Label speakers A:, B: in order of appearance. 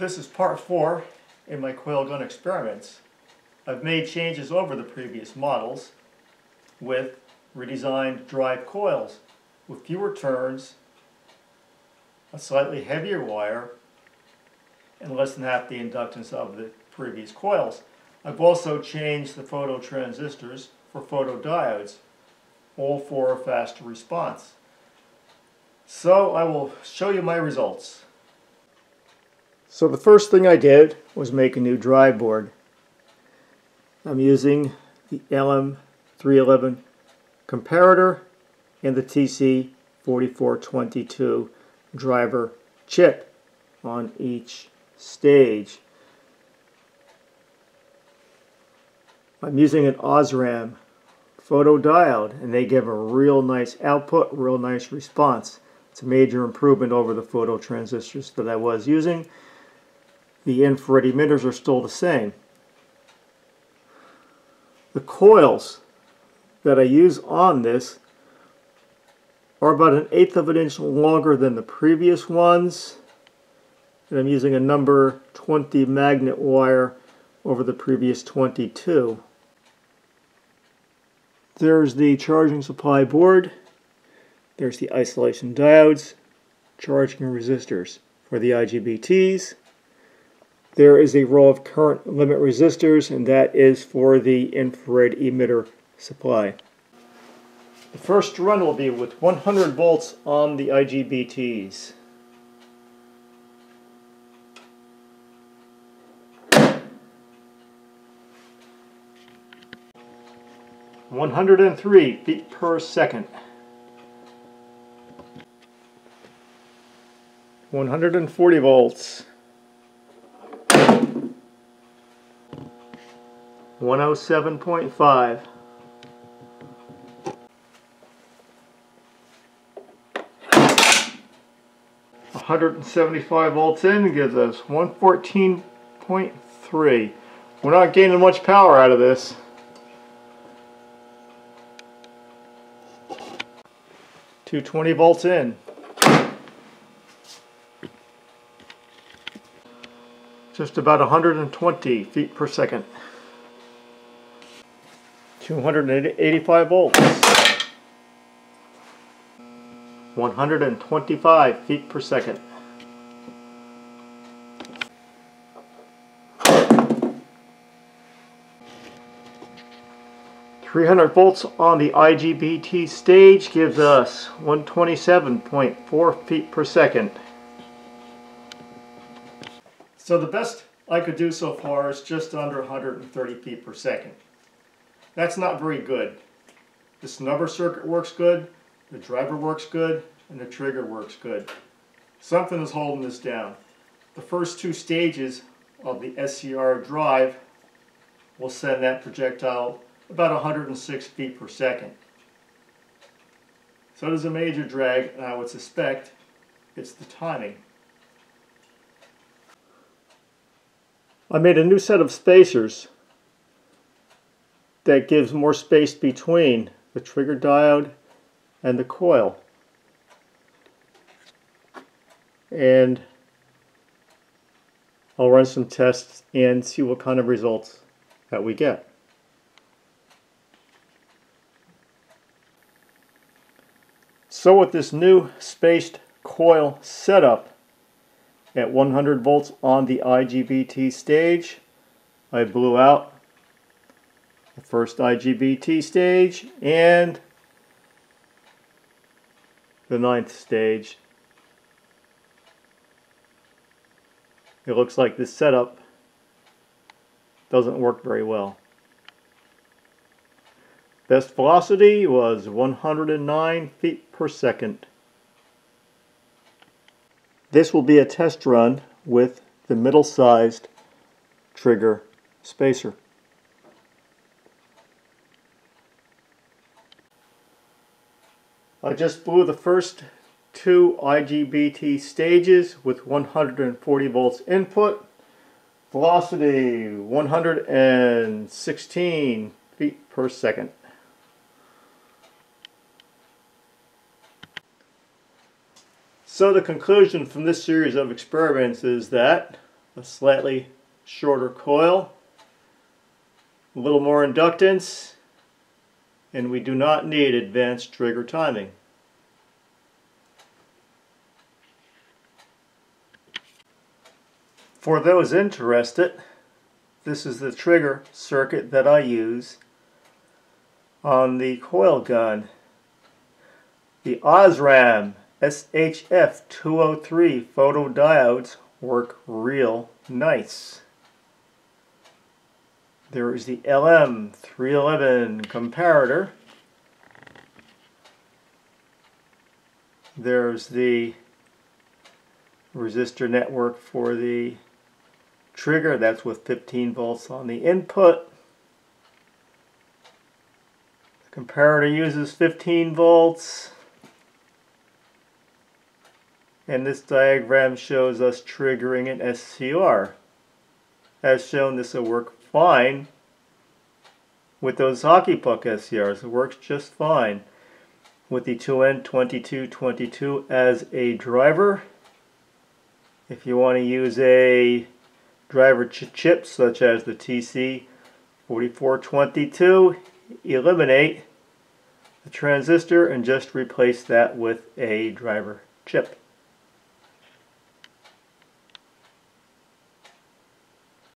A: This is part four in my coil gun experiments. I've made changes over the previous models with redesigned drive coils with fewer turns, a slightly heavier wire, and less than half the inductance of the previous coils. I've also changed the photo transistors for photodiodes, all for a faster response. So I will show you my results. So the first thing I did was make a new drive board. I'm using the LM311 comparator and the TC4422 driver chip on each stage. I'm using an Osram photodiode and they give a real nice output, real nice response. It's a major improvement over the photo transistors that I was using the infrared emitters are still the same. The coils that I use on this are about an eighth of an inch longer than the previous ones. And I'm using a number 20 magnet wire over the previous 22. There's the charging supply board. There's the isolation diodes, charging resistors for the IGBTs. There is a row of current limit resistors, and that is for the infrared emitter supply. The first run will be with 100 volts on the IGBTs. One hundred and three feet per second. One hundred and forty volts. 107.5. Hundred and seventy-five volts in gives us one fourteen point three. We're not gaining much power out of this. Two twenty volts in. Just about 120 feet per second. 285 volts. 125 feet per second. Three hundred volts on the IGBT stage gives us 127.4 feet per second. So the best I could do so far is just under 130 feet per second. That's not very good. The snubber circuit works good, the driver works good, and the trigger works good. Something is holding this down. The first two stages of the SCR drive will send that projectile about 106 feet per second. So there's a major drag, and I would suspect it's the timing. I made a new set of spacers that gives more space between the trigger diode and the coil. And I'll run some tests and see what kind of results that we get. So with this new spaced coil setup at 100 volts on the IGBT stage, I blew out first IGBT stage and the ninth stage. It looks like this setup doesn't work very well. Best velocity was 109 feet per second. This will be a test run with the middle-sized trigger spacer. I just blew the first two IGBT stages with 140 volts input. Velocity 116 feet per second. So the conclusion from this series of experiments is that a slightly shorter coil, a little more inductance, and we do not need advanced trigger timing. For those interested, this is the trigger circuit that I use on the coil gun. The Osram SHF 203 photodiodes work real nice. There is the LM311 comparator. There's the resistor network for the trigger. That's with 15 volts on the input. The comparator uses 15 volts. And this diagram shows us triggering an SCR. As shown, this will work fine with those hockey puck SCRs. It works just fine with the 2N2222 as a driver. If you want to use a driver ch chip such as the TC4422, eliminate the transistor and just replace that with a driver chip.